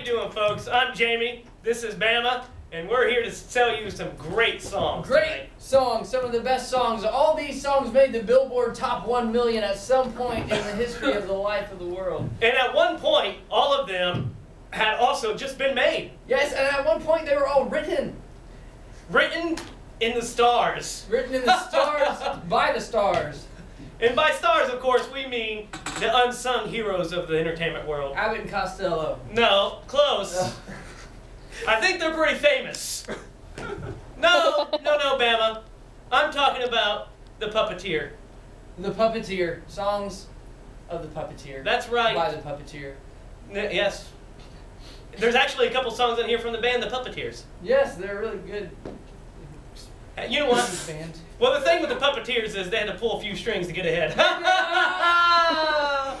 you doing, folks? I'm Jamie. This is Bama, and we're here to tell you some great songs. Great tonight. songs, some of the best songs. All these songs made the Billboard Top 1 Million at some point in the history of the life of the world. And at one point, all of them had also just been made, Yes, and at one point they were all written. written in the stars. Written in the stars, by the stars. And by stars, of course, we mean the unsung heroes of the entertainment world. Abbott and Costello. No, close. I think they're pretty famous. No, no, no, Bama. I'm talking about the puppeteer. the Puppeteer. Songs of the Puppeteer. That's right. By the Puppeteer. N- Yes. There's actually a couple songs in here from the band The Puppeteers. Yes, they're really good. Uh, You know what? Well, the thing with the Puppeteers is they had to pull a few strings to get ahead.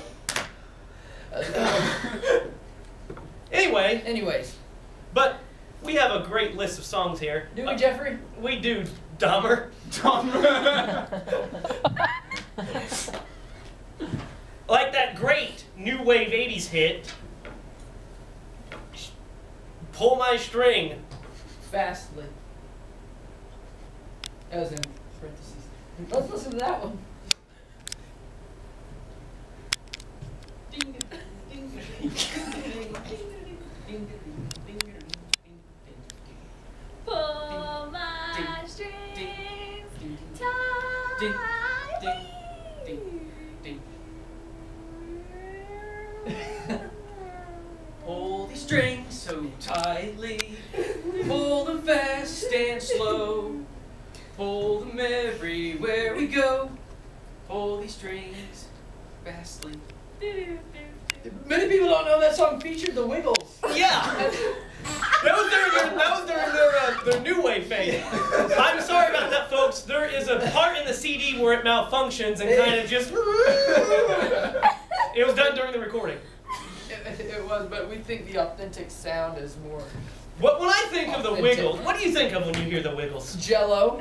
anyway, Anyways, but we have a great list of songs here. do we, Uh, Jeffrey? we do, Dahmer. Like that great new wave 80s hit, Pull My String. Fastly. That was in parentheses. Let's listen to that one. Pull my strings ding. Pull strings so tightly, strings fastly. Many people don't know that song featured the Wiggles. Yeah! That was during their, that was during their, uh, their new wave phase. I'm sorry about that, folks. There is a part in the CD where it malfunctions and kind of just. It was done during the recording. It, it was, but we think the authentic sound is more What when I think of the Wiggles, what do you think of when you hear the Wiggles? Jello,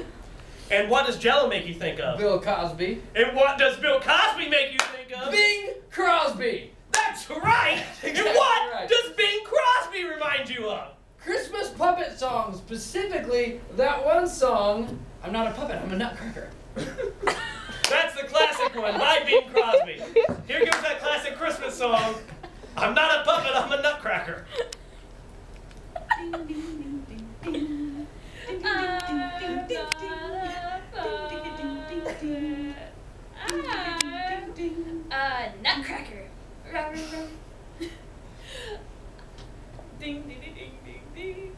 And what does Jello make you think of? Bill Cosby, And what does Bill Cosby make you think of? Bing Crosby. That's right. exactly And what right. does Bing Crosby remind you of? Christmas puppet songs, specifically that one song. I'm not a puppet. I'm a nutcracker. That's the classic one by Bing Crosby. Here goes that classic Christmas song. I'm not a puppet, I'm a nutcracker. I'm not a puppet. I'm a nutcracker. Rah, rah, rah. Ding, ding, ding, ding, ding, ding.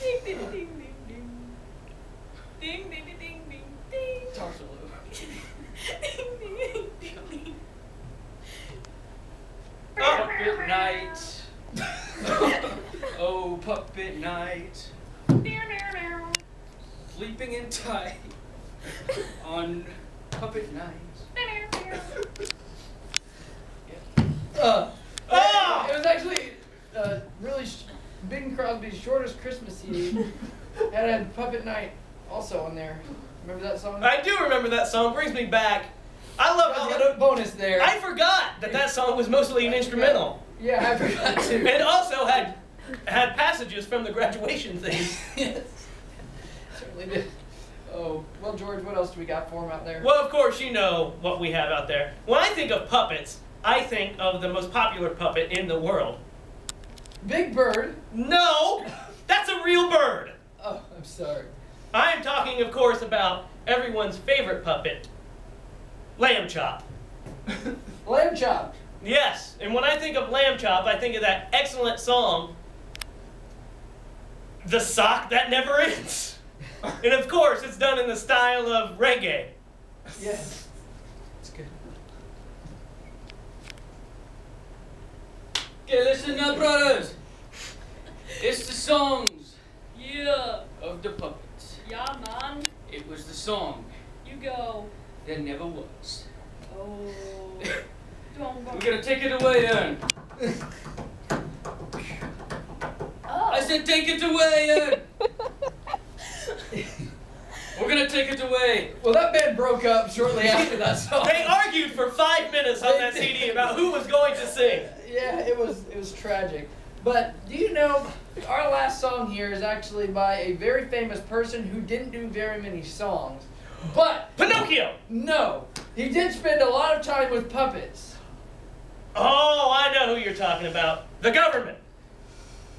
Ding, ding, ding, ding, ding, ding. Ding, ding, ding, ding, ding, ding. Tarsaloo. Ding, ding, ding, ding, ding. Puppet night. oh, puppet night. Meow, meow, meow. Sleeping in tight on puppet night. Uh, Ah! It was actually uh, really sh- Bing Crosby's shortest Christmas CD. and had Puppet Night also on there. Remember that song? I do remember that song, brings me back. I love how a bonus there. I forgot that that song was mostly an instrumental. yeah, I forgot to. And it also had had passages from the graduation thing. yes. Certainly did. Oh, well, George, what else do we got for him out there? Well, of course, you know what we have out there. When I think of puppets, I think of the most popular puppet in the world. Big Bird. No, that's a real bird. Oh, I'm sorry. I am talking, of course, about everyone's favorite puppet, Lamb Chop. Lamb Chop. Yes, and when I think of Lamb Chop, I think of that excellent song, The Sock That Never Ends. and of course, it's done in the style of reggae. Yes. It's good. Okay, listen up, brothers. It's the songs Yeah. of the puppets. Yeah, man. It was the song You go. that never was. Oh. Don't go. We're gonna take it away, Ern. Oh. I said take it away, Ern. We're gonna take it away. Well, that band broke up shortly after that song. They argued for five minutes on that CD about who was going to sing. Yeah, it was it was tragic. But do you know our last song here is actually by a very famous person who didn't do very many songs. But Pinocchio. no, he did spend a lot of time with puppets. Oh, I know who you're talking about. The government.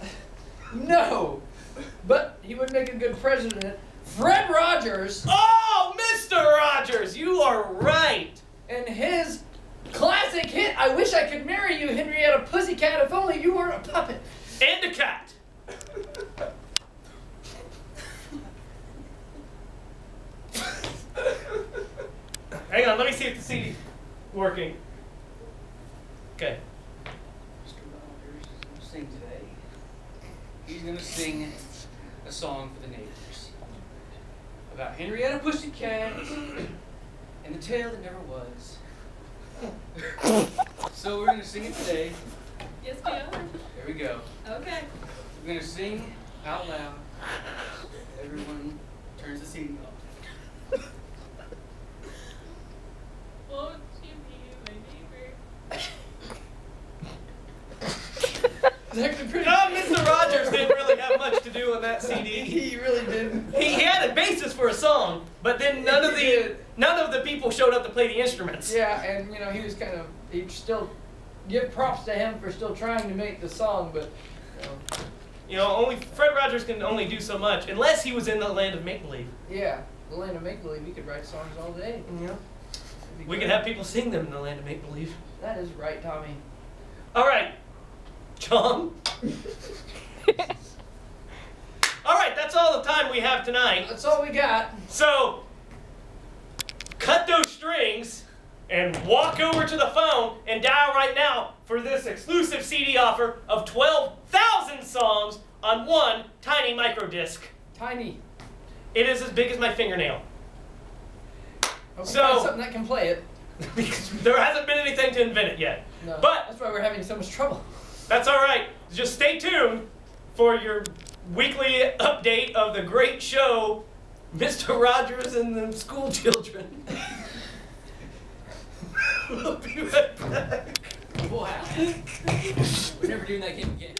No, but he would make a good president. Fred Rogers Oh, Mr. Rogers, you are right. and his classic hit, I Wish I Could Marry You, Henrietta Pussycat, if only you weren't a puppet. And a cat. Hang on, let me see if the CD's working. Okay. Mr. Rogers is going to sing today. He's going to sing a song for the neighbors about Henrietta Pussycat and the tale that never was. So we're going to sing it today. Yes, we are. There we go. Okay. We're going to sing out loud. Everyone turns the CD off. Won't you be my neighbor? It's actually pretty. No, Mr. Rogers didn't really have much to do on that CD. He really did. He, he had a basis for a song, but then none of the none of the people showed up to play the instruments. Yeah, and you know he was kind of he still give props to him for still trying to make the song, but you know, You know, only Fred Rogers can only do so much unless he was in the land of make believe. yeah, the land of make believe, we could write songs all day. Mm-hmm. Yeah. We great. could have people sing them in the land of make believe. That is right, Tommy. All right, John. all right, that's all the time we have tonight. That's all we got. So, cut those strings and walk over to the phone and dial right now for this exclusive CD offer of 12,000 songs on one tiny micro disc. Tiny. It is as big as my fingernail. Hope So- something that can play it. because there hasn't been anything to invent it yet. No, But- that's why we're having so much trouble. That's all right. Just stay tuned for your weekly update of the great show, Mr. Rogers and the School Children. we'll be right back. Wow. We're never doing that game again.